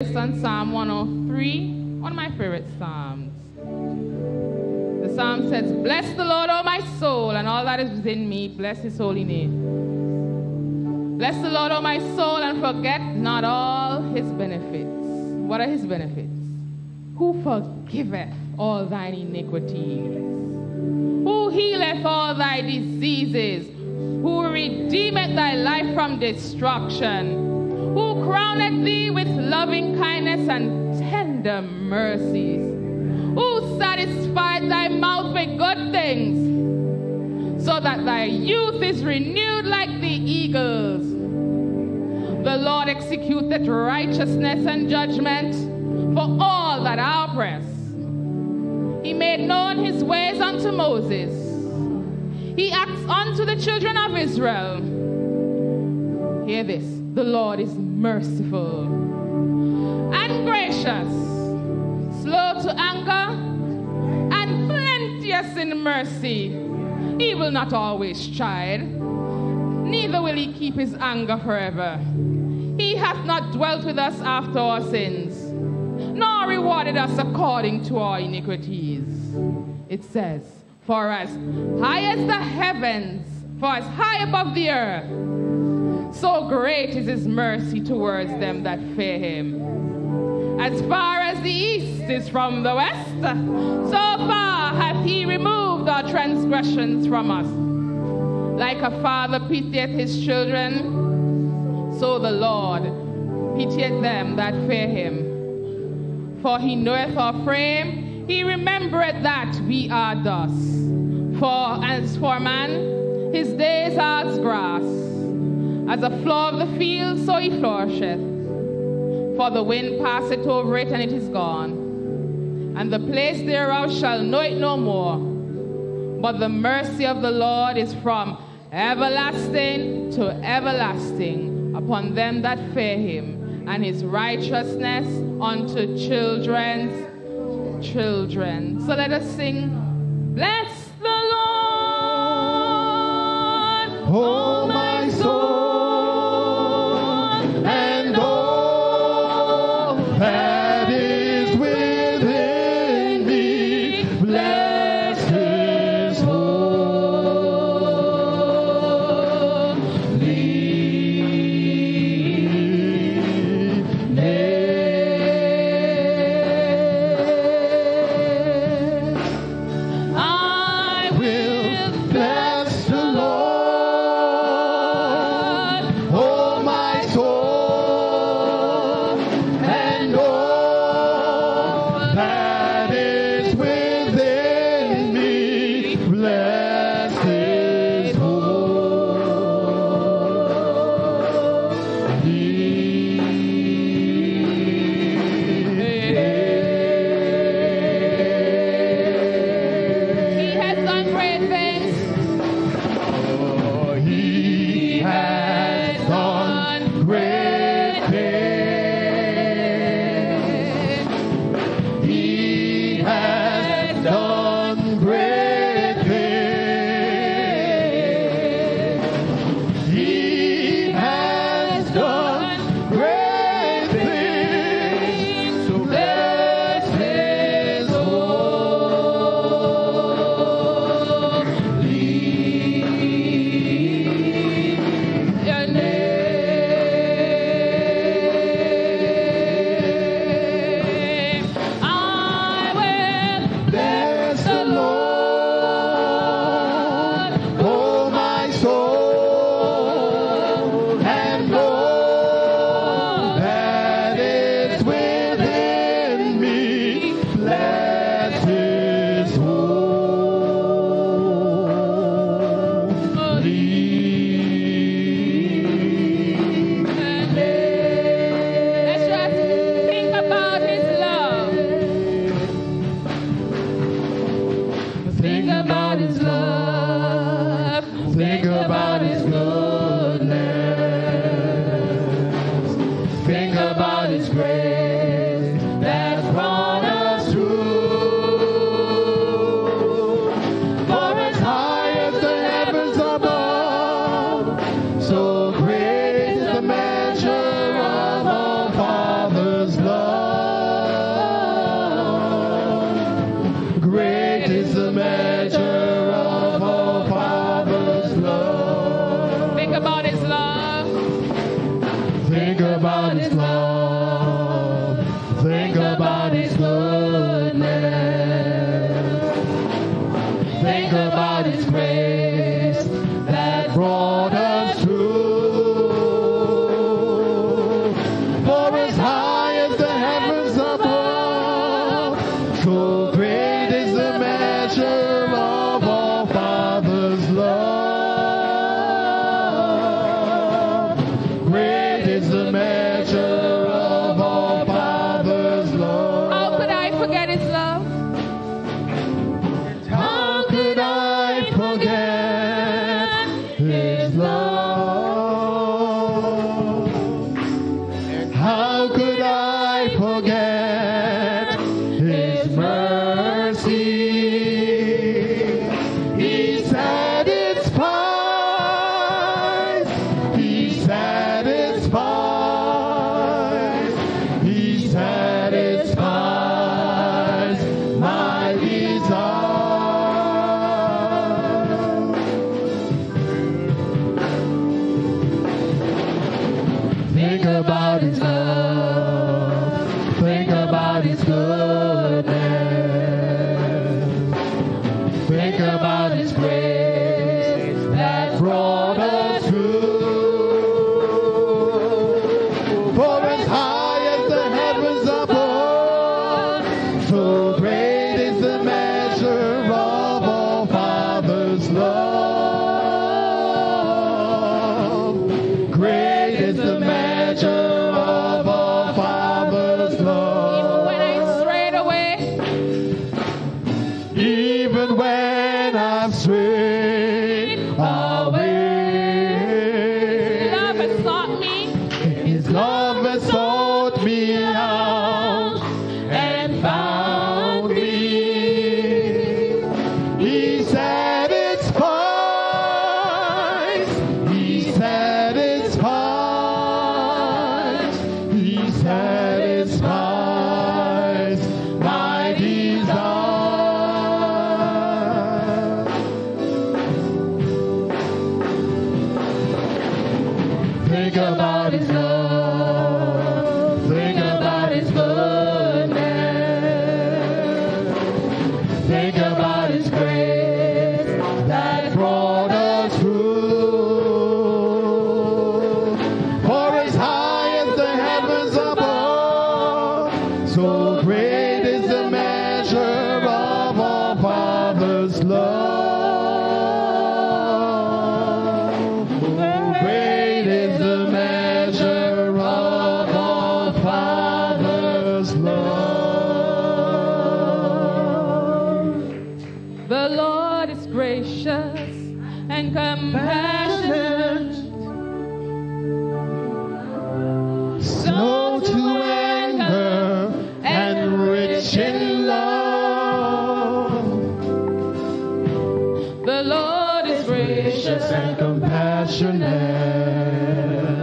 It's on Psalm 103, one of my favorite psalms. The psalm says, Bless the Lord, O my soul, and all that is within me, bless his holy name. Bless the Lord, O my soul, and forget not all his benefits. What are his benefits? Who forgiveth all thine iniquities? Who healeth all thy diseases? Who redeemeth thy life from destruction? Who crowned thee with loving kindness and tender mercies, who satisfied thy mouth with good things, so that thy youth is renewed like the eagles. The Lord executeth righteousness and judgment for all that are oppressed. He made known his ways unto Moses. He acts unto the children of Israel. Hear this the Lord is merciful and gracious, slow to anger, and plenteous in mercy. He will not always chide, neither will he keep his anger forever. He hath not dwelt with us after our sins, nor rewarded us according to our iniquities. It says, For as high as the heavens, for as high above the earth, so great is his mercy towards them that fear him. As far as the east is from the west, so far hath he removed our transgressions from us. Like a father pitieth his children, so the Lord pitieth them that fear him. For he knoweth our frame, he remembereth that we are dust. For as for man, his days are as grass as a flower of the field, so he flourisheth. For the wind passeth over it, and it is gone, and the place thereof shall know it no more. But the mercy of the Lord is from everlasting to everlasting upon them that fear him, and his righteousness unto children's children. So let us sing, Bless the Lord. Oh, my think about His love. The Lord is gracious and compassionate. Slow to anger and rich in love. The Lord is gracious and compassionate.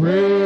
praise.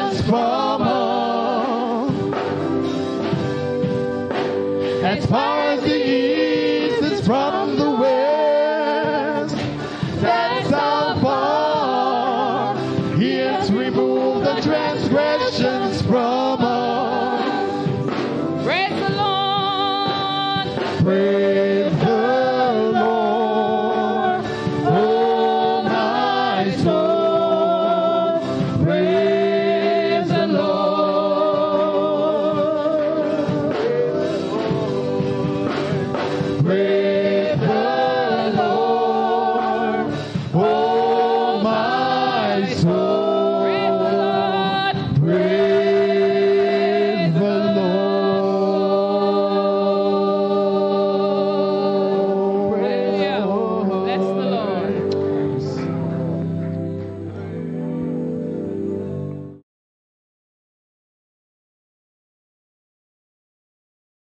us from home. It's far